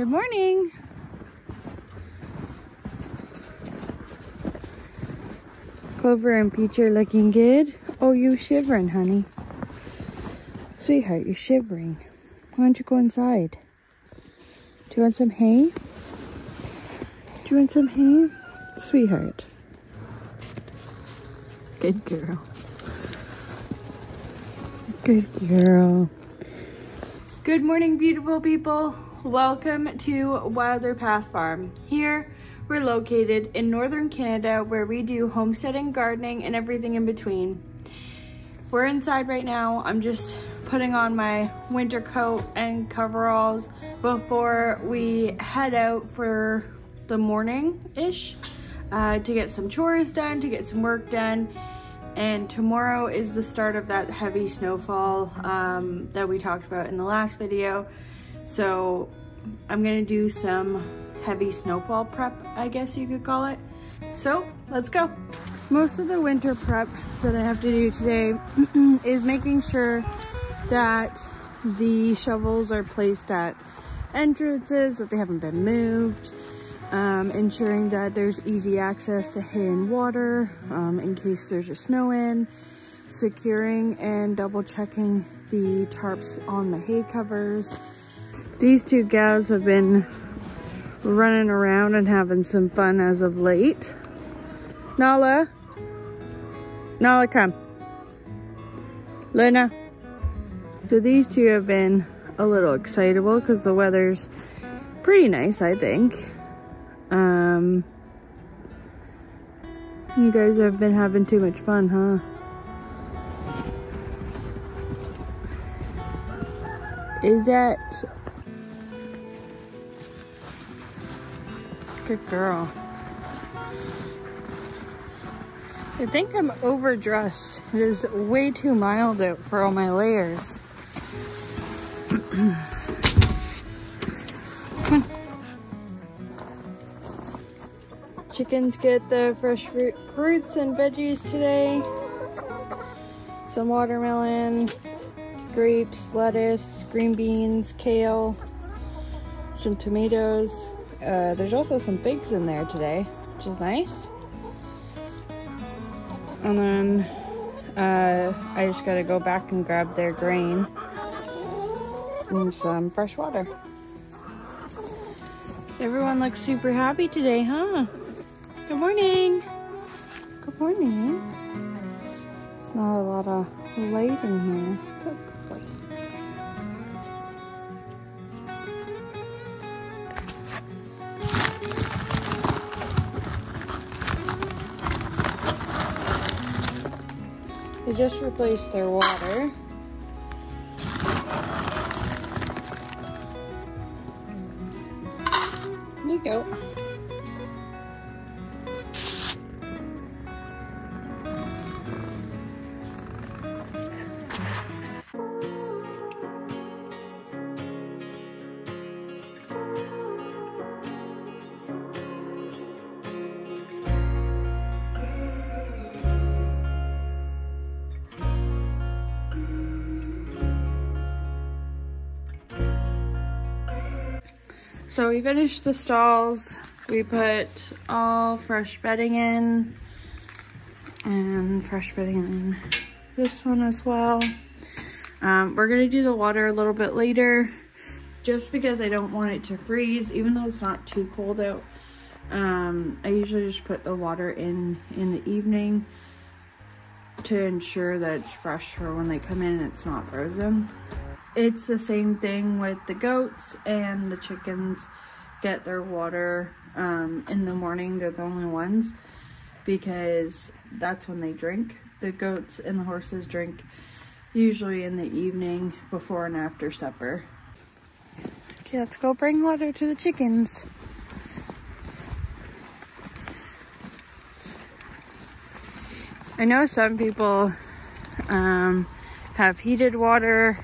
Good morning. Clover and Peach are looking good. Oh, you shivering, honey. Sweetheart, you're shivering. Why don't you go inside? Do you want some hay? Do you want some hay? Sweetheart. Good girl. Good girl. Good morning, beautiful people. Welcome to Wilder Path Farm. Here, we're located in northern Canada where we do homesteading, gardening, and everything in between. We're inside right now. I'm just putting on my winter coat and coveralls before we head out for the morning-ish uh, to get some chores done, to get some work done. And tomorrow is the start of that heavy snowfall um, that we talked about in the last video. So I'm gonna do some heavy snowfall prep, I guess you could call it. So let's go. Most of the winter prep that I have to do today is making sure that the shovels are placed at entrances, that they haven't been moved, um, ensuring that there's easy access to hay and water um, in case there's a snow in, securing and double checking the tarps on the hay covers. These two gals have been running around and having some fun as of late. Nala, Nala come. Luna. So these two have been a little excitable because the weather's pretty nice, I think. Um, you guys have been having too much fun, huh? Is that... Good girl. I think I'm overdressed. It is way too mild out for all my layers. Chickens get the fresh fruit, fruits and veggies today. Some watermelon, grapes, lettuce, green beans, kale, some tomatoes. Uh, there's also some figs in there today, which is nice. And then uh, I just gotta go back and grab their grain and some fresh water. Everyone looks super happy today, huh? Good morning. Good morning. There's not a lot of light in here. They just replaced their water. you go. So we finished the stalls. We put all fresh bedding in and fresh bedding in this one as well. Um, we're gonna do the water a little bit later just because I don't want it to freeze even though it's not too cold out. Um, I usually just put the water in in the evening to ensure that it's fresh for when they come in and it's not frozen. It's the same thing with the goats and the chickens get their water um, in the morning. They're the only ones because that's when they drink. The goats and the horses drink usually in the evening before and after supper. Okay, let's go bring water to the chickens. I know some people um, have heated water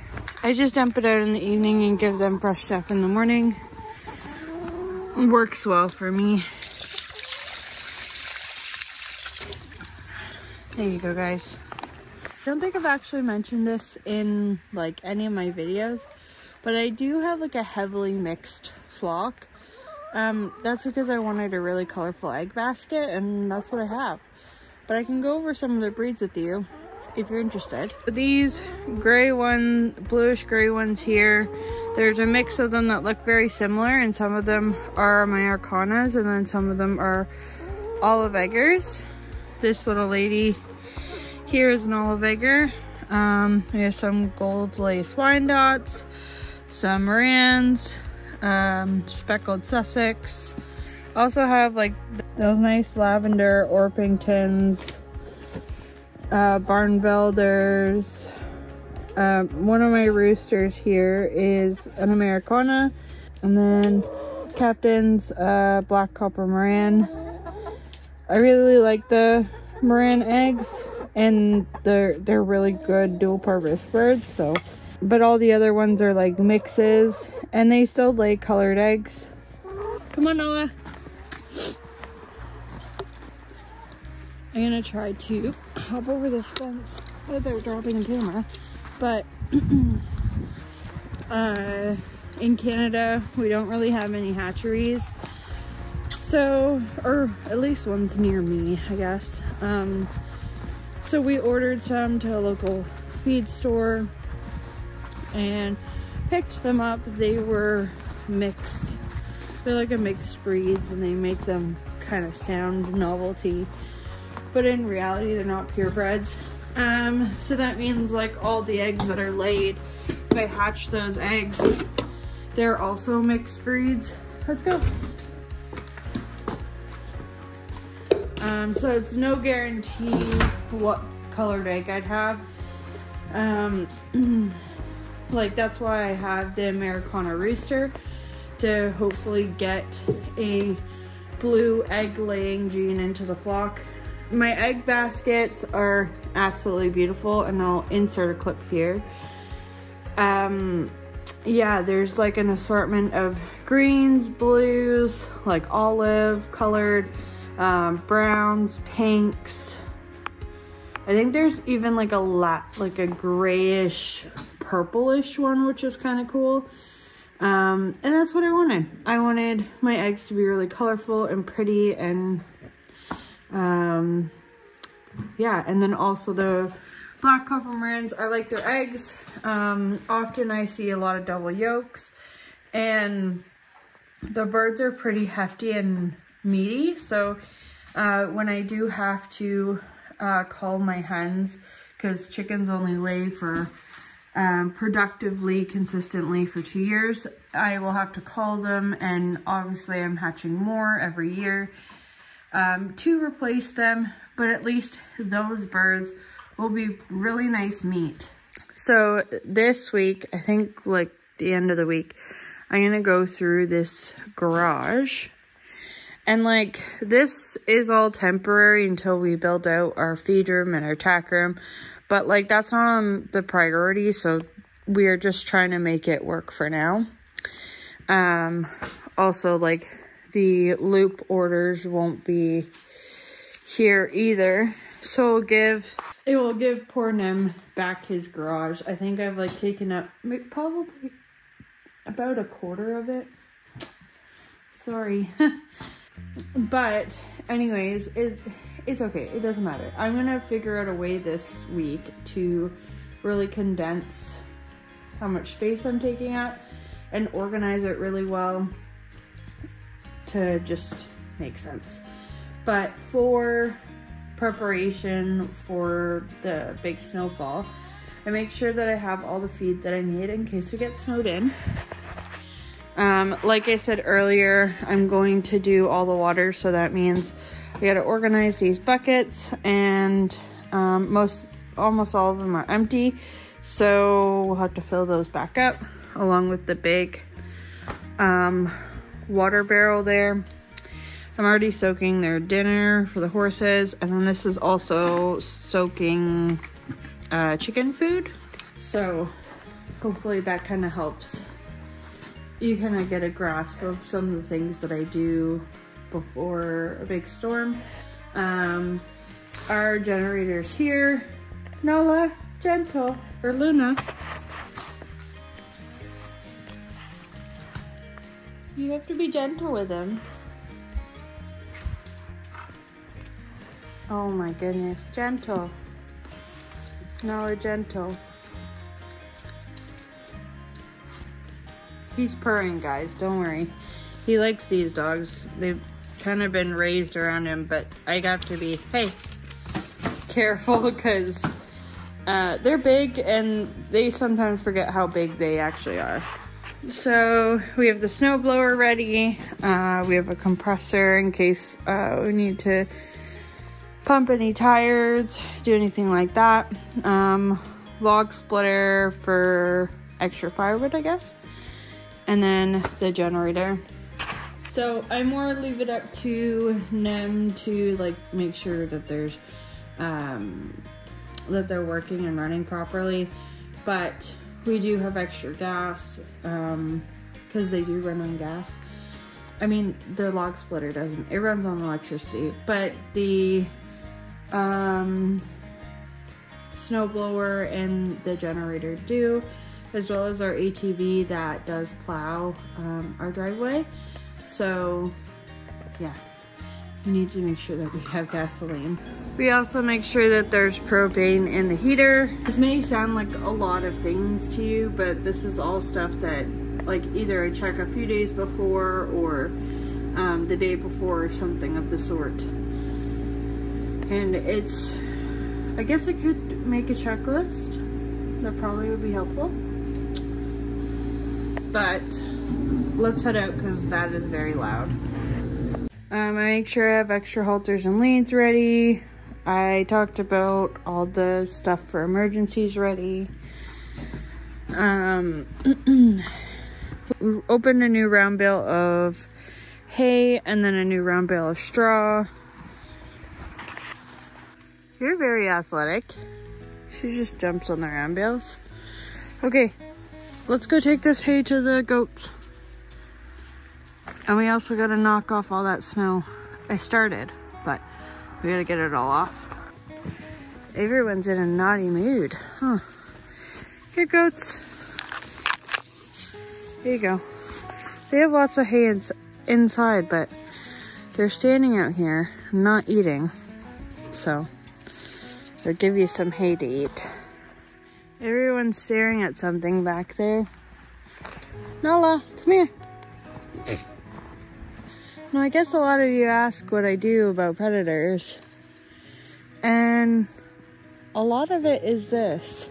I just dump it out in the evening and give them fresh stuff in the morning. Works well for me. There you go, guys. I don't think I've actually mentioned this in like any of my videos, but I do have like a heavily mixed flock. Um, that's because I wanted a really colorful egg basket and that's what I have. But I can go over some of the breeds with you if you're interested. These gray one, bluish gray ones here, there's a mix of them that look very similar and some of them are my Araucanas and then some of them are olive eggers. This little lady here is an olive egger. Um, we have some gold lace Wyandottes, some Marans, um, speckled Sussex. Also have like those nice lavender Orpingtons, uh, Barnevelders. Uh, one of my roosters here is an Americana. And then Captain's uh, Black Copper Maran. I really like the Maran eggs and they're they're really good dual purpose birds so but all the other ones are like mixes and they still lay colored eggs come on Noah I'm gonna try to hop over this fence without dropping the camera. But uh, in Canada, we don't really have any hatcheries. So, or at least one's near me, I guess. Um, so we ordered some to a local feed store and picked them up. They were mixed. They're like a mixed breeds and they make them kind of sound novelty but in reality they're not purebreds. Um, so that means like all the eggs that are laid, if I hatch those eggs, they're also mixed breeds. Let's go. Um, so it's no guarantee what colored egg I'd have. Um, like that's why I have the Americana Rooster to hopefully get a blue egg laying gene into the flock my egg baskets are absolutely beautiful and I'll insert a clip here. Um, yeah, there's like an assortment of greens, blues, like olive colored, um, browns, pinks. I think there's even like a lot, like a grayish, purplish one, which is kind of cool. Um, and that's what I wanted. I wanted my eggs to be really colorful and pretty and um, yeah, and then also the black copper marans, I like their eggs. Um, often I see a lot of double yolks and the birds are pretty hefty and meaty. So uh, when I do have to uh, call my hens, because chickens only lay for um, productively, consistently for two years, I will have to call them and obviously I'm hatching more every year um, to replace them, but at least those birds will be really nice meat. So this week, I think like the end of the week, I'm going to go through this garage. And like, this is all temporary until we build out our feed room and our tack room. But like, that's not on the priority. So we are just trying to make it work for now. Um, also like, the loop orders won't be here either. So give, it will give poor Nim back his garage. I think I've like taken up probably about a quarter of it. Sorry. but anyways, it it's okay. It doesn't matter. I'm going to figure out a way this week to really condense how much space I'm taking up and organize it really well to just make sense. But for preparation for the big snowfall, I make sure that I have all the feed that I need in case we get snowed in. Um, like I said earlier, I'm going to do all the water, so that means I gotta organize these buckets and um, most, almost all of them are empty. So we'll have to fill those back up along with the big um, water barrel there. I'm already soaking their dinner for the horses. And then this is also soaking uh, chicken food. So hopefully that kind of helps you kind of get a grasp of some of the things that I do before a big storm. Um, our generators here, Nola, Gentle, or Luna, You have to be gentle with him. Oh my goodness, gentle. No, gentle. He's purring, guys, don't worry. He likes these dogs. They've kind of been raised around him, but I got to be, hey, careful because uh, they're big and they sometimes forget how big they actually are. So we have the snowblower ready. Uh, we have a compressor in case uh, we need to pump any tires, do anything like that. Um, log splitter for extra firewood, I guess. And then the generator. So I more leave it up to Nem to like make sure that there's um, that they're working and running properly. But we do have extra gas because um, they do run on gas. I mean, the log splitter doesn't. It runs on electricity, but the um, snowblower and the generator do, as well as our ATV that does plow um, our driveway. So, yeah, we need to make sure that we have gasoline. We also make sure that there's propane in the heater. This may sound like a lot of things to you, but this is all stuff that like either I check a few days before or um, the day before or something of the sort. And it's, I guess I could make a checklist. That probably would be helpful. But let's head out because that is very loud. Um, I make sure I have extra halters and leads ready. I talked about all the stuff for emergencies ready. Um, opened a new round bale of hay and then a new round bale of straw. You're very athletic. She just jumps on the round bales. Okay, let's go take this hay to the goats. And we also gotta knock off all that snow. I started, but we gotta get it all off. Everyone's in a naughty mood, huh? Here, goats. Here you go. They have lots of hay ins inside, but they're standing out here, not eating. So, they'll give you some hay to eat. Everyone's staring at something back there. Nala, come here. Now, I guess a lot of you ask what I do about predators. And a lot of it is this.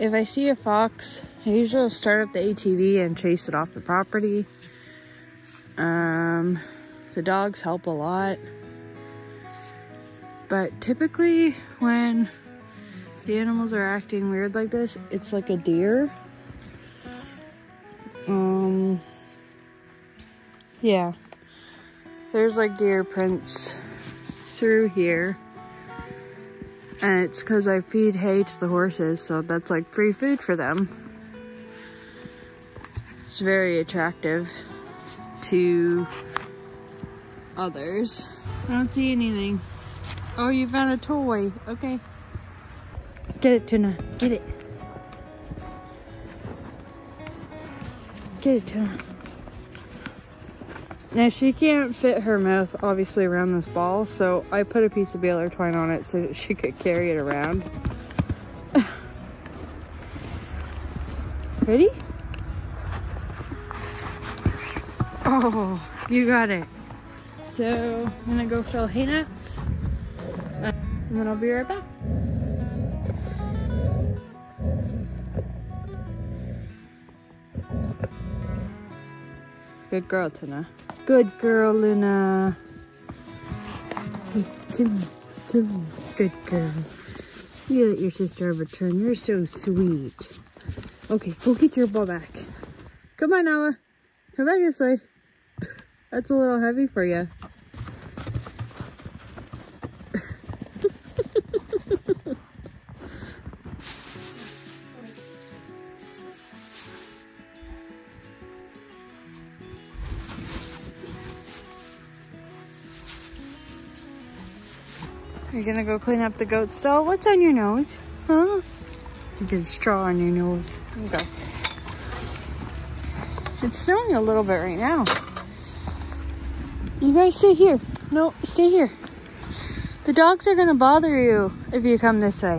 If I see a fox, I usually start up the ATV and chase it off the property. Um, the dogs help a lot. But typically when the animals are acting weird like this, it's like a deer. Um, yeah. There's like deer prints through here. And it's because I feed hay to the horses, so that's like free food for them. It's very attractive to others. I don't see anything. Oh, you found a toy. Okay. Get it, Tuna. Get it. Get it, Tuna. Now she can't fit her mouth obviously around this ball, so I put a piece of baler twine on it so that she could carry it around. Ready? Oh, you got it. So I'm gonna go fill hay nuts and then I'll be right back. Good girl, Tina. Good girl, Luna. Good, girl. You let your sister have a turn. You're so sweet. Okay, go get your ball back. Come on, Ella. Come back this way. That's a little heavy for you. You're gonna go clean up the goat stall? What's on your nose? Huh? You get straw on your nose. Okay. It's snowing a little bit right now. You guys stay here. No, stay here. The dogs are gonna bother you if you come this way.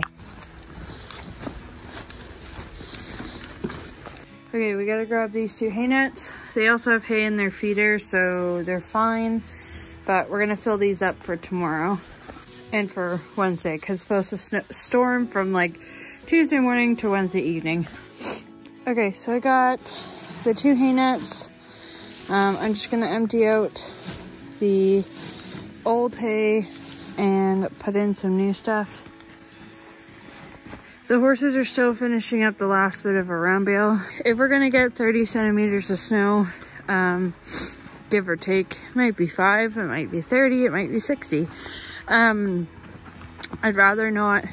Okay, we gotta grab these two hay nets. They also have hay in their feeder, so they're fine. But we're gonna fill these up for tomorrow and for Wednesday because it's supposed to storm from like Tuesday morning to Wednesday evening. Okay, so I got the two hay nets. Um, I'm just gonna empty out the old hay and put in some new stuff. The horses are still finishing up the last bit of a round bale. If we're gonna get 30 centimeters of snow, um, give or take, might be five, it might be 30, it might be 60. Um, I'd rather not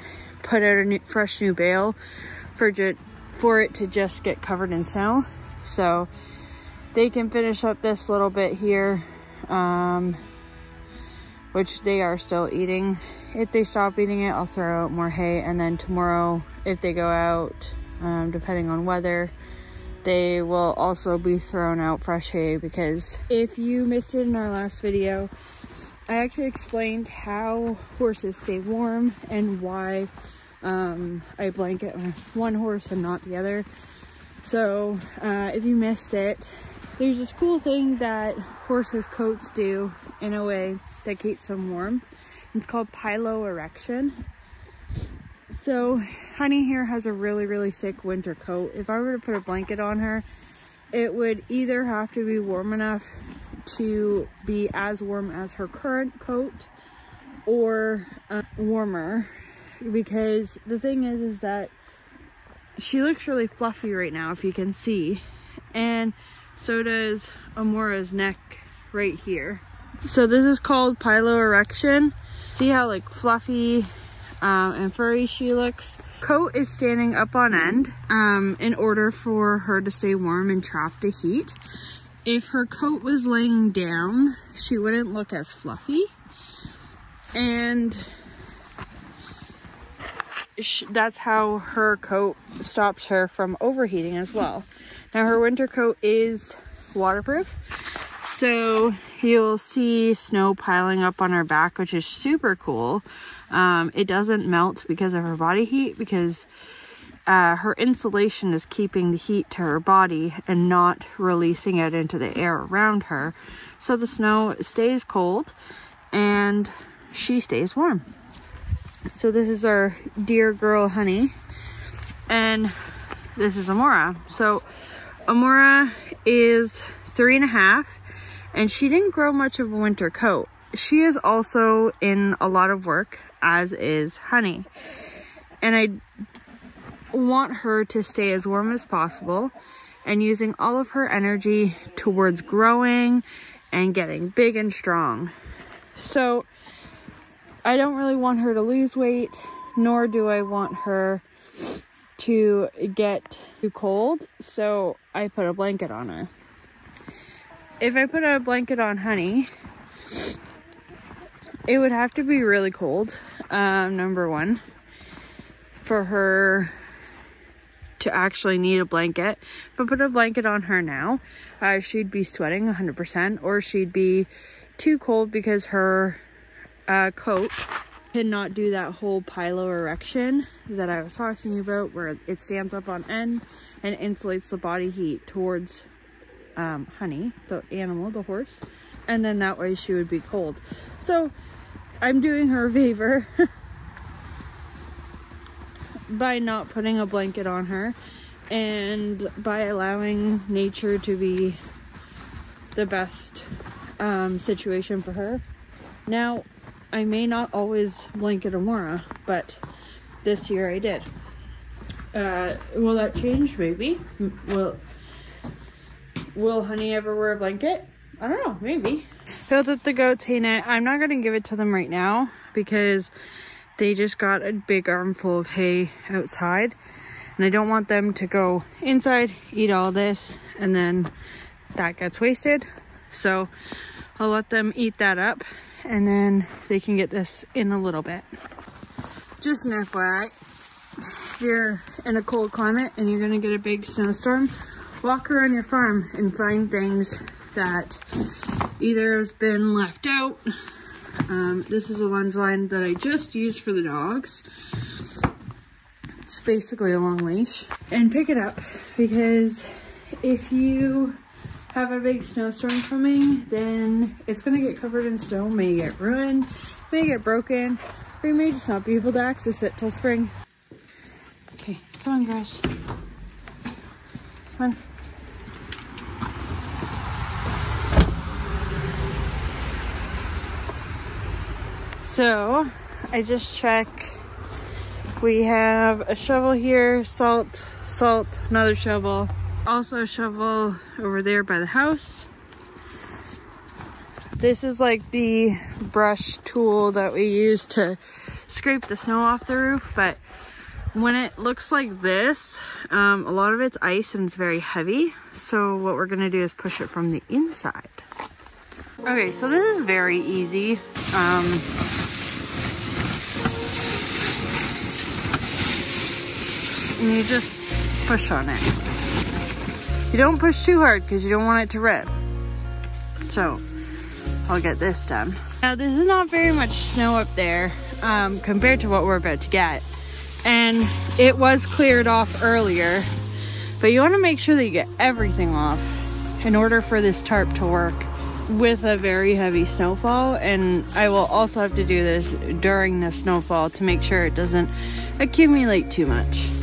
put out a new, fresh new bale for, for it to just get covered in snow. So they can finish up this little bit here um, which they are still eating. If they stop eating it, I'll throw out more hay. And then tomorrow, if they go out, um, depending on weather, they will also be thrown out fresh hay because if you missed it in our last video, I actually explained how horses stay warm and why um, I blanket one horse and not the other. So uh, if you missed it, there's this cool thing that horses' coats do in a way that keeps them warm. It's called piloerection. So Honey here has a really, really thick winter coat. If I were to put a blanket on her, it would either have to be warm enough to be as warm as her current coat or uh, warmer because the thing is is that she looks really fluffy right now if you can see and so does Amora's neck right here. So this is called piloerection. See how like fluffy um, and furry she looks? Coat is standing up on end um, in order for her to stay warm and trap the heat. If her coat was laying down, she wouldn't look as fluffy. And that's how her coat stops her from overheating as well. Now her winter coat is waterproof. So you'll see snow piling up on her back, which is super cool. Um, it doesn't melt because of her body heat because uh, her insulation is keeping the heat to her body and not releasing it into the air around her. So the snow stays cold and she stays warm. So this is our dear girl honey and this is Amora. So Amora is three and a half and she didn't grow much of a winter coat. She is also in a lot of work as is Honey. And I want her to stay as warm as possible and using all of her energy towards growing and getting big and strong. So I don't really want her to lose weight, nor do I want her to get too cold. So I put a blanket on her. If I put a blanket on Honey, it would have to be really cold, um, number one, for her to actually need a blanket. If I put a blanket on her now, uh, she'd be sweating 100% or she'd be too cold because her uh, coat cannot do that whole piloerection that I was talking about where it stands up on end and insulates the body heat towards um, honey, the animal, the horse, and then that way she would be cold. So I'm doing her a favor by not putting a blanket on her and by allowing nature to be the best um, situation for her. Now, I may not always blanket Amora, but this year I did. Uh, will that change? Maybe. Will Will Honey ever wear a blanket? I don't know, maybe. Filled up the goat's hay net. I'm not going to give it to them right now because they just got a big armful of hay outside. And I don't want them to go inside, eat all this, and then that gets wasted. So I'll let them eat that up and then they can get this in a little bit. Just an FYI, if you're in a cold climate and you're gonna get a big snowstorm, walk around your farm and find things that either has been left out. Um, this is a lunge line that I just used for the dogs. It's basically a long leash. And pick it up because if you have a big snowstorm coming, then it's gonna get covered in snow, may get ruined, may get broken, or you may just not be able to access it till spring. Okay, come on guys. Come on. So, I just check. We have a shovel here, salt, salt, another shovel. Also a shovel over there by the house. This is like the brush tool that we use to scrape the snow off the roof, but when it looks like this, um, a lot of it's ice and it's very heavy. So what we're gonna do is push it from the inside. Okay, so this is very easy. Um, and you just push on it. You don't push too hard because you don't want it to rip. So I'll get this done. Now this is not very much snow up there um, compared to what we're about to get and it was cleared off earlier. But you want to make sure that you get everything off in order for this tarp to work with a very heavy snowfall. And I will also have to do this during the snowfall to make sure it doesn't accumulate too much.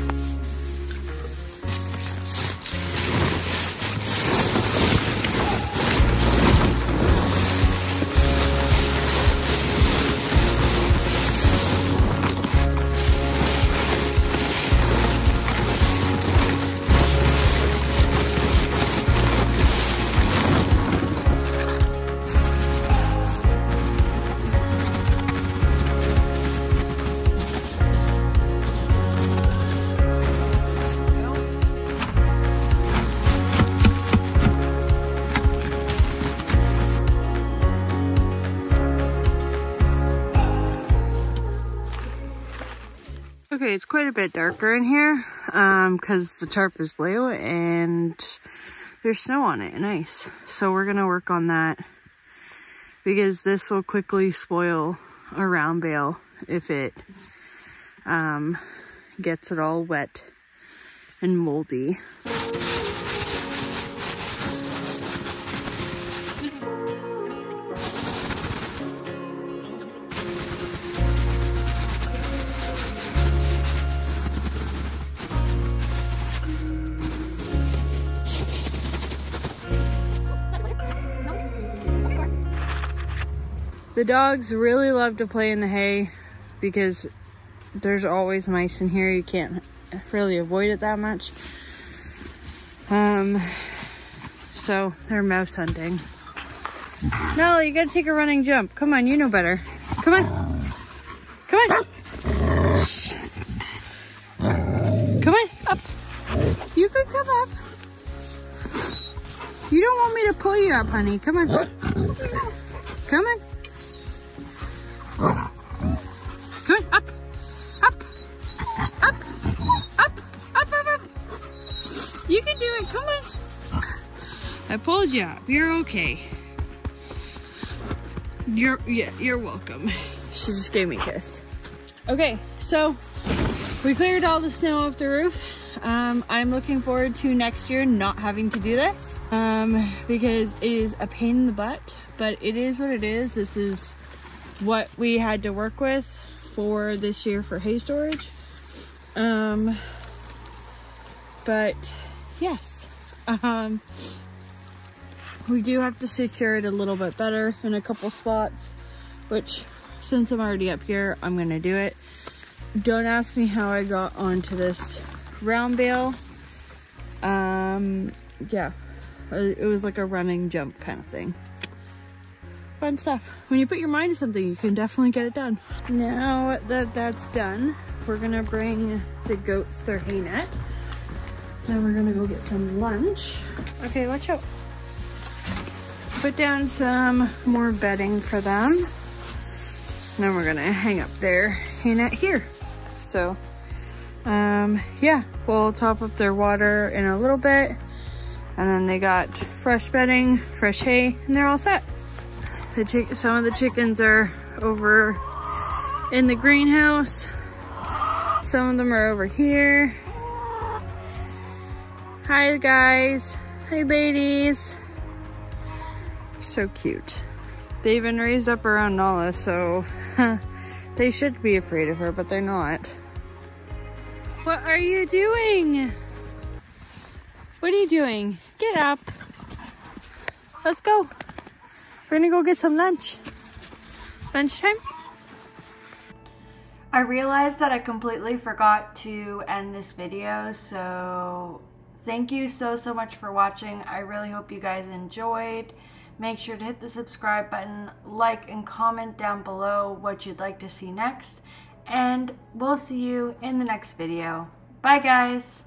It's quite a bit darker in here because um, the tarp is blue and there's snow on it and ice. So we're going to work on that because this will quickly spoil a round bale if it um, gets it all wet and moldy. The dogs really love to play in the hay because there's always mice in here. You can't really avoid it that much. Um, so they're mouse hunting. No, you gotta take a running jump. Come on, you know better. Come on. Come on. Come on, up. You can come up. You don't want me to pull you up, honey. Come on. Come on. I pulled you up, you're okay. You're, yeah, you're welcome. She just gave me a kiss. Okay, so we cleared all the snow off the roof. Um, I'm looking forward to next year not having to do this um, because it is a pain in the butt, but it is what it is. This is what we had to work with for this year for hay storage. Um, but yes, um, we do have to secure it a little bit better in a couple spots, which since I'm already up here, I'm gonna do it. Don't ask me how I got onto this round bale. Um, yeah, it was like a running jump kind of thing fun stuff. When you put your mind to something, you can definitely get it done. Now that that's done, we're gonna bring the goats their hay net. Then we're gonna go get some lunch. Okay, watch out. Put down some more bedding for them. then we're gonna hang up their hay net here. So, um, yeah, we'll top up their water in a little bit. And then they got fresh bedding, fresh hay, and they're all set. The some of the chickens are over in the greenhouse. Some of them are over here. Hi guys. Hi ladies. So cute. They even raised up around Nala, so they should be afraid of her, but they're not. What are you doing? What are you doing? Get up. Let's go. We're gonna go get some lunch. Lunchtime? I realized that I completely forgot to end this video, so thank you so, so much for watching. I really hope you guys enjoyed. Make sure to hit the subscribe button, like, and comment down below what you'd like to see next. And we'll see you in the next video. Bye, guys!